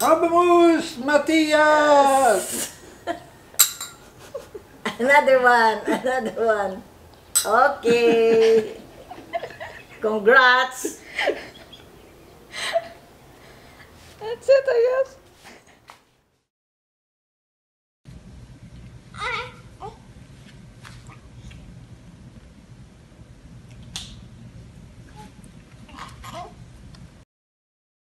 Vamos, Matthias! Another one, another one. Okay. Congrats. That's it, I guess.